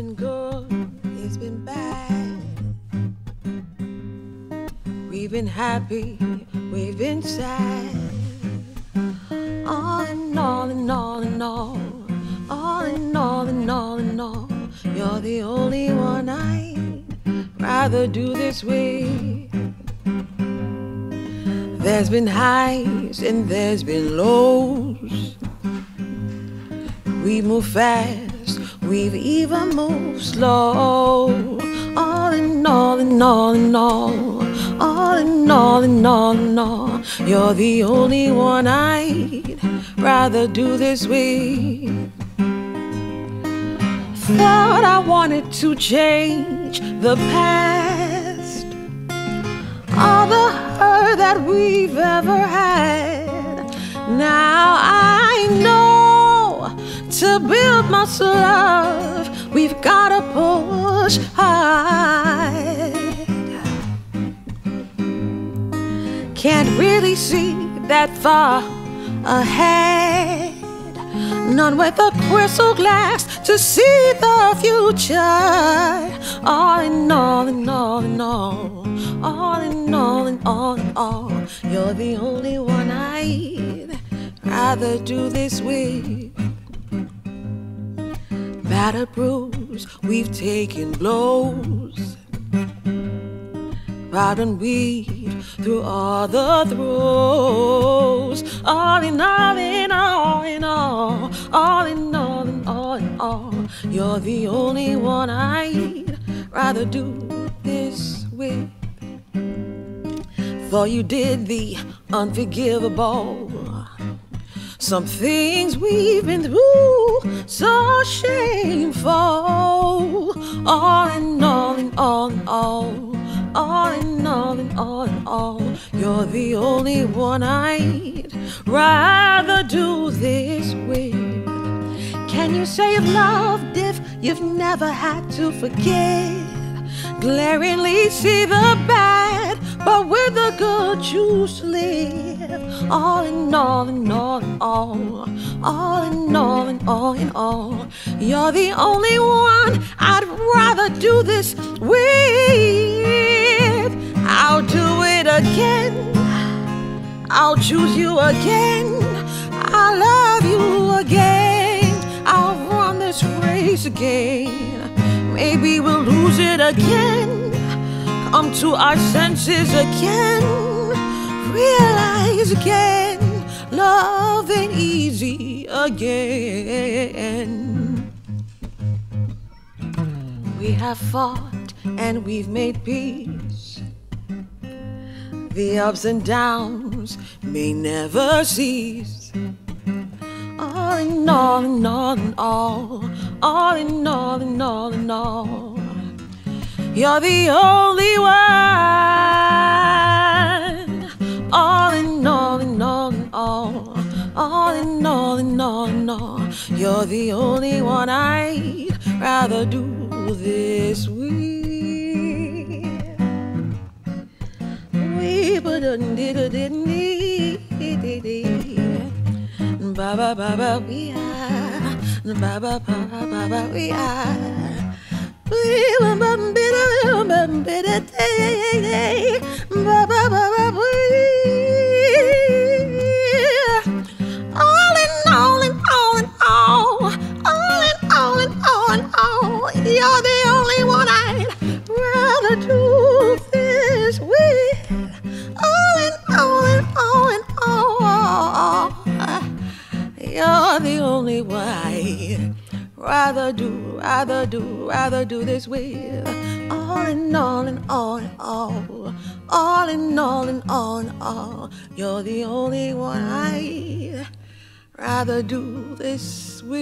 been good, it's been bad. We've been happy, we've been sad. All in all, and all in all, all in all, and all in all, you're the only one I'd rather do this with. There's been highs and there's been lows. We move fast we've even moved slow. All in all, in all, in all, all in all, in all, in all, you're the only one I'd rather do this with. Thought I wanted to change the past, all the hurt that we've ever had. Now I to build muscle love, we've gotta push hard. Can't really see that far ahead. None with a crystal glass to see the future. All in all, in all, in all, all in all, in all, in all, you're the only one I'd rather do this with. Battered bruise, we've taken blows. And weave through all the throes. All in all, in all, in all, all in all, in all, in all. You're the only one I'd rather do this with. For you did the unforgivable. Some things we've been through so shameful. All in all, in all, in all, all in all, in all, in all, you're the only one I'd rather do this with. Can you say you've loved if you've never had to forget? Glaringly see the bad, but with the good to live. All in all, in all, in all, all in all, in all, in all, you're the only one I'd rather do this with. I'll do it again. I'll choose you again. I'll love you again. I'll run this race again. Maybe we'll lose it again. Come to our senses again. Again. Love ain't easy again. We have fought and we've made peace. The ups and downs may never cease. All in all, in all, in all, all in all, in all, in all. You're the only one. You're the only one I'd rather do this with. We put but did didn't ba ba ba ba we are. Ba ba ba ba ba we are. We were bum bit of bum bit of day ba ba ba ba we you're the only one I'd rather do this with all in all in all in all you're the only one I'd rather do, rather do, rather do this with. All in all, in all, in all, all in all, in all, in all. You're the only one I'd rather do this with.